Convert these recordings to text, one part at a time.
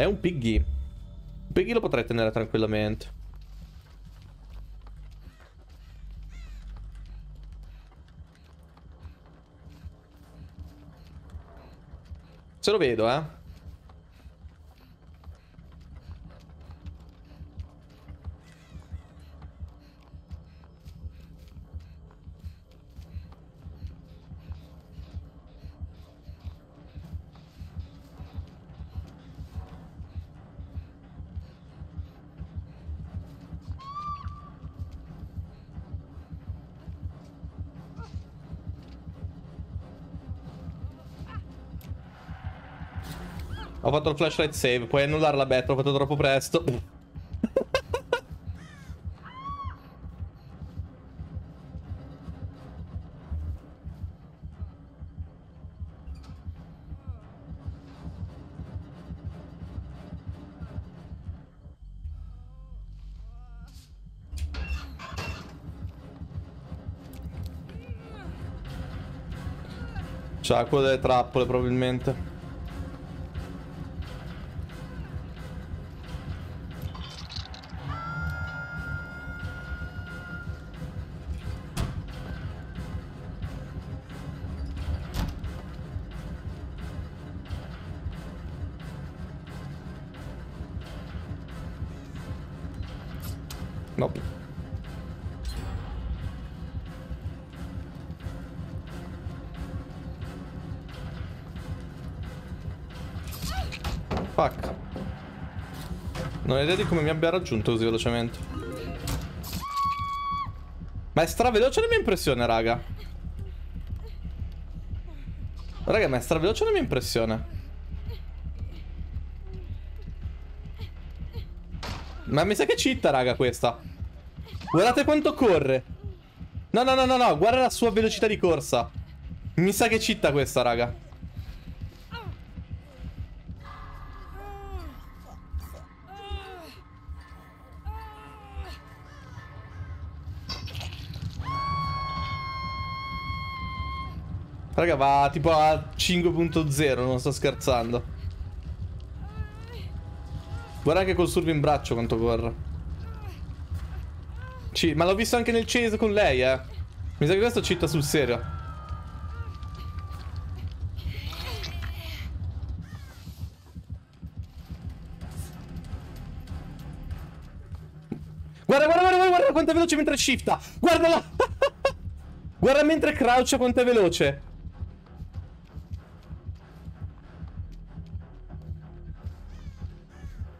È un piggy. Un piggy lo potrei tenere tranquillamente. Se lo vedo, eh. Ho fatto il flashlight save, puoi annullare la beta, l'ho fatto troppo presto. C'ha quello delle trappole probabilmente. Nope. Fuck. Non ho idea di come mi abbia raggiunto così velocemente. Ma è straveloce la mia impressione, raga. Raga, ma è straveloce la mia impressione. Ma mi sa che citta, raga, questa. Guardate quanto corre. No, no, no, no, no. Guarda la sua velocità di corsa. Mi sa che citta questa, raga. Raga, va tipo a 5.0, non sto scherzando. Guarda anche col surf in braccio quanto corre. Sì, ma l'ho visto anche nel chase con lei, eh. Mi sa che questo citta sul serio. Guarda, guarda, guarda, guarda quanto è veloce mentre shifta. Guardala. guarda mentre croucha quanto è veloce.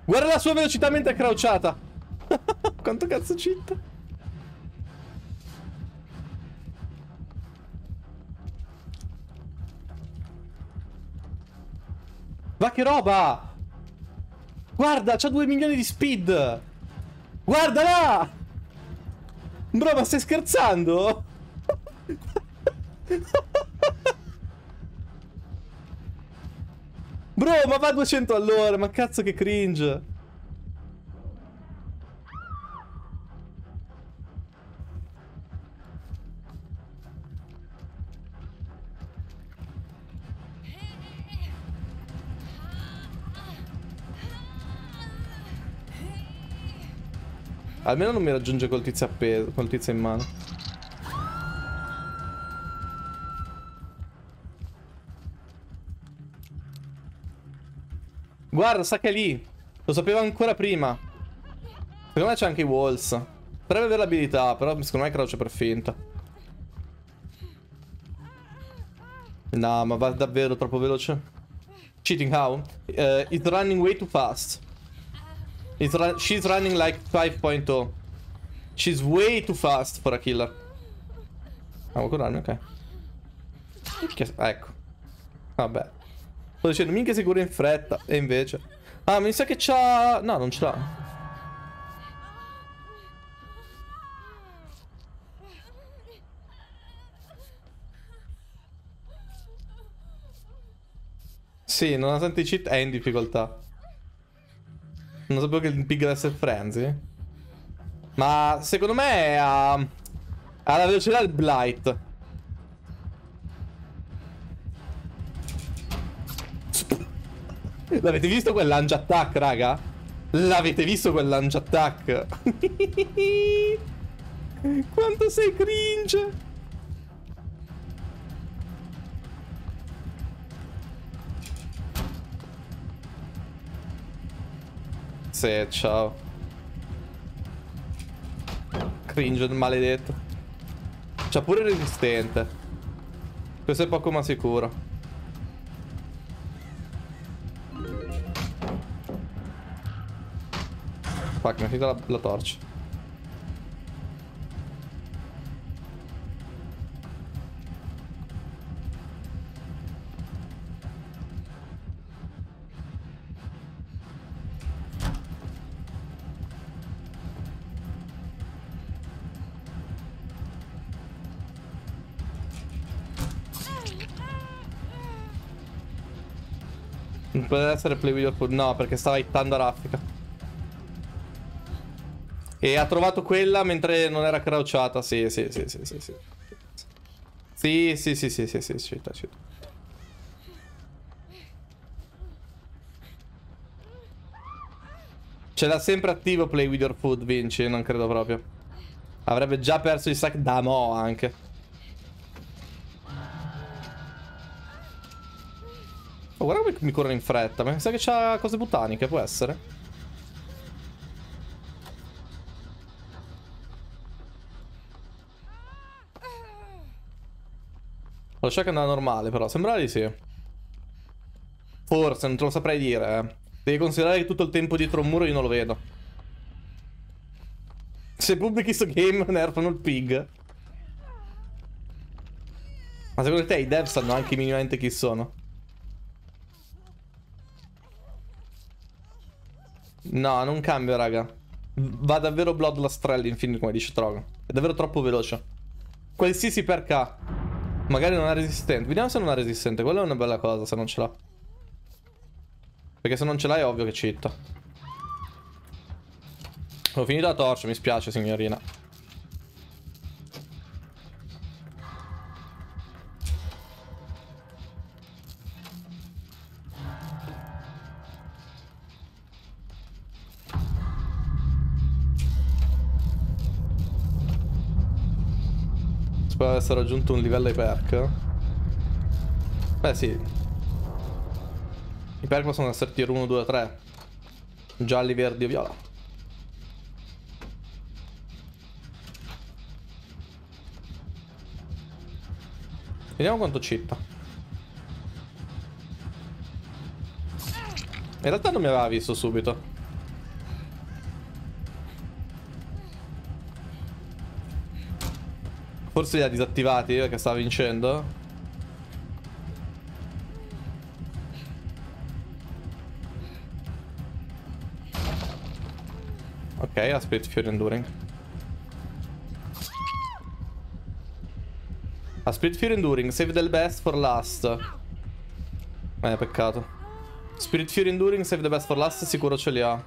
Guarda la sua velocità mentre è crouchata. Quanto cazzo citta? Ma che roba! Guarda, c'ha 2 milioni di speed! Guardala! Bro, ma stai scherzando? Bro, ma va a 200 all'ora, ma cazzo che cringe. Almeno non mi raggiunge col tizio appeso, col tizio in mano. Guarda, sa che è lì. Lo sapevo ancora prima. Secondo me c'è anche i walls. Potrebbe avere l'abilità, però secondo me crouch per finta. No, ma va davvero troppo veloce. Cheating how? Uh, it's running way too fast. Run she's running like 5.0. She's way too fast for a killer. Ah, vuoi curarmi? Ok. Ecco. Vabbè. Sto dicendo, minchia si cura in fretta. E invece... Ah, mi sa che c'ha... No, non ce l'ha. Sì, nonostante i cheat è in difficoltà. Non sapevo che il pig deve essere frenzy. Ma secondo me è a... alla velocità del blight. L'avete visto quel launch attack, raga? L'avete visto quel launch attack? Quanto sei cringe! Sì, ciao. Cringe maledetto. C'ha pure resistente. Questo è poco ma sicuro. Fuck, mi è finita la, la torcia. Poteva essere play video food. No, perché stava hittando Raffica. E ha trovato quella mentre non era crouchata. Sì, sì, sì, sì, sì, sì. Sì, sì, sì, sì, sì, sì, città, città. Ce l'ha sempre attivo Play With Your Food, Vinci, non credo proprio. Avrebbe già perso il sack da mo' anche. Oh, guarda come mi corre in fretta. Mi sa che c'ha cose botaniche, può essere? Lo check andava normale, però. Sembra di sì. Forse, non te lo saprei dire, eh. Devi considerare che tutto il tempo dietro un muro io non lo vedo. Se pubblichi sto game nerfano il pig. Ma secondo te i dev sanno anche minimamente chi sono? No, non cambio, raga. Va davvero Bloodlust 3 all'infinito, come dice Trogo. È davvero troppo veloce. Qualsiasi per K. Magari non ha resistente. Vediamo se non ha resistente. Quella è una bella cosa, se non ce l'ha. Perché se non ce l'hai è ovvio che cheat. Ho finito la torcia, mi spiace, signorina. Spero di essere raggiunto un livello ai perk. Beh sì. I perk possono essere tier 1, 2, 3. Gialli, verdi e viola. Vediamo quanto citta. In realtà non mi aveva visto subito. Forse li ha disattivati perché stava vincendo. Ok, Spirit Fury Enduring. Ha Spirit Fury Enduring, save the best for last. Eh, peccato. Spirit Fury Enduring, save the best for last, sicuro ce li ha.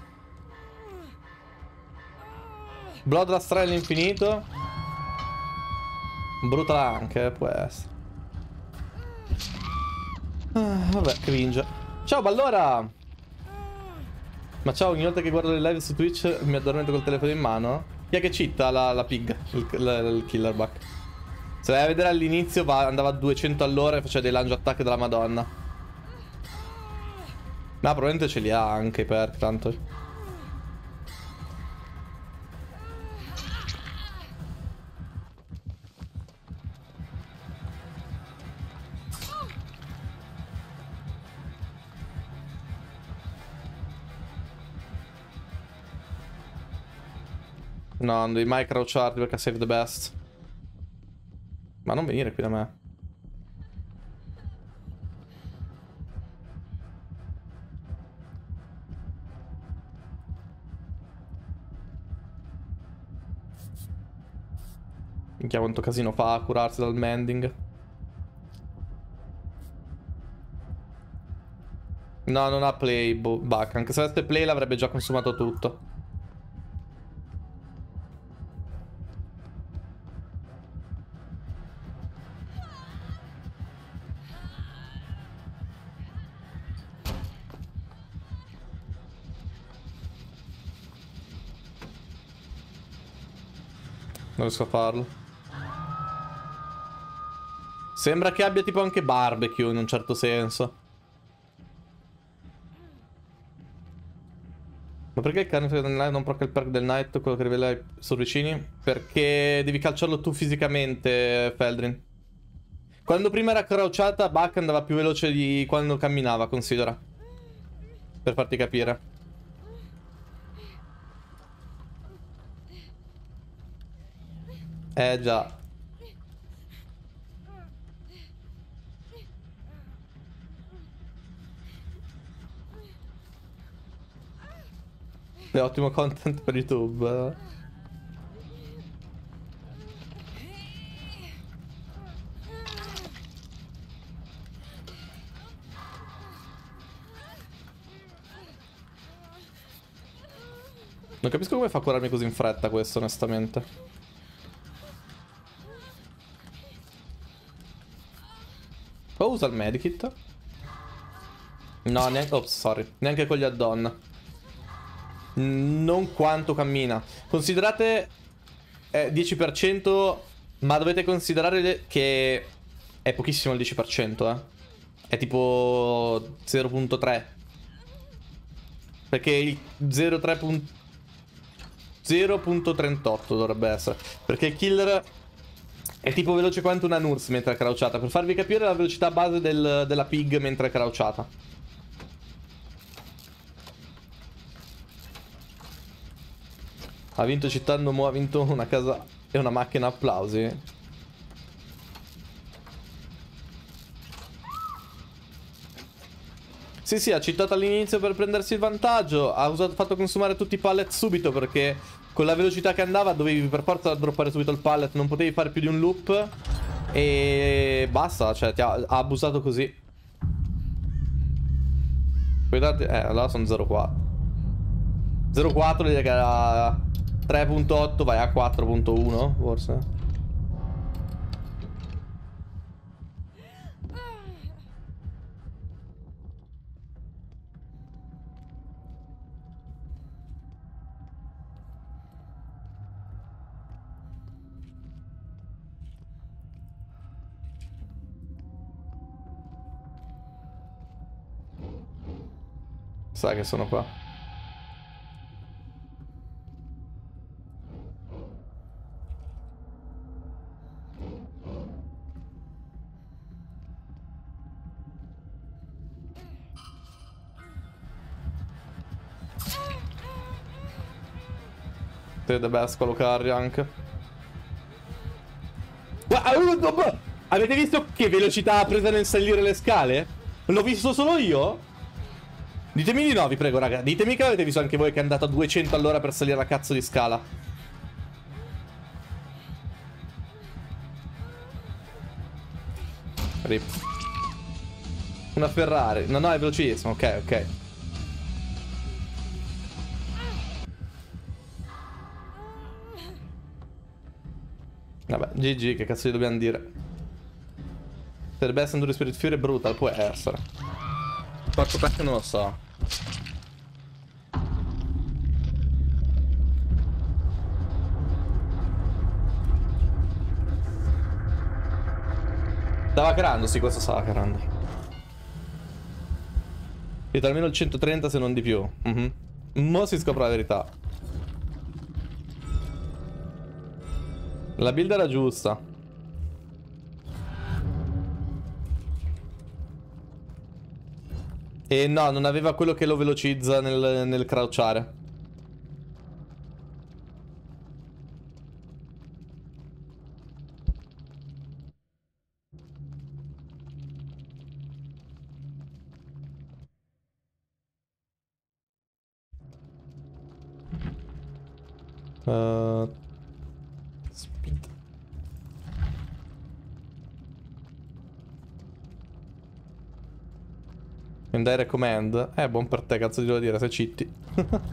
Bloodlust 3 all'infinito. Brutta anche, può essere. Ah, vabbè, cringe. Ciao, Ballora! Ma ciao, ogni volta che guardo le live su Twitch mi addormento col telefono in mano. Chi è che citta la, la pig, il, il, il killer bug? Se vai a vedere all'inizio andava a 200 all'ora e faceva dei lancio attack della madonna. Ma probabilmente ce li ha anche per tanto. No, non devi mai croucharti perché save the best. Ma non venire qui da me. Minchia quanto casino fa a curarsi dal mending. No, non ha play, Buck. Anche se avesse play l'avrebbe già consumato tutto. Riesco a farlo. Sembra che abbia tipo anche barbecue in un certo senso. Ma perché il del night non proca il perk del night, quello che rivela i sorricini? Perché devi calciarlo tu fisicamente, Feldrin. Quando prima era crouchata, Buck andava più veloce di quando camminava, considera. Per farti capire. Eh già. È ottimo content per YouTube. Non capisco come fa a curarmi così in fretta questo, onestamente. Poi usa il medikit. No, neanche... Ops, sorry. Neanche con gli add-on non quanto cammina. Considerate eh, 10%, ma dovete considerare che è pochissimo il 10%, eh. È tipo 0.3. Perché il 0.38 dovrebbe essere. Perché il killer è tipo veloce quanto una nurse mentre è crouchata. Per farvi capire la velocità base del, della pig mentre è crouchata. Ha vinto citando Mo, ha vinto una casa e una macchina, applausi. Sì, sì, ha citato all'inizio per prendersi il vantaggio. Ha usato, fatto consumare tutti i pallet subito perché con la velocità che andava dovevi per forza droppare subito il pallet. Non potevi fare più di un loop. E basta, cioè ha, ha, abusato così. Guardate, eh, allora sono 0,4. 0,4 direi che era 3.8 vai a 4.1 forse Sai che sono qua the best quello carry anche. Uh, avete visto che velocità ha presa nel salire le scale? L'ho visto solo io? Ditemi di no, vi prego, raga. Ditemi che avete visto anche voi che è andato a 200 all'ora per salire la cazzo di scala. Rip. Una Ferrari. No, no, è velocissimo. Ok, ok. Vabbè, GG, che cazzo gli dobbiamo dire? Potrebbe essere un Spirit Fury brutal, può essere. Quanto perché non lo so. Stava creando, sì, questo stava creando. Vedo almeno il 130 se non di più. Mm -hmm. Mo si scopre la verità. La build era giusta. E no, non aveva quello che lo velocizza nel, nel crouchare. Uh, In direct command? Eh, buon per te, cazzo di devo dire, se citti.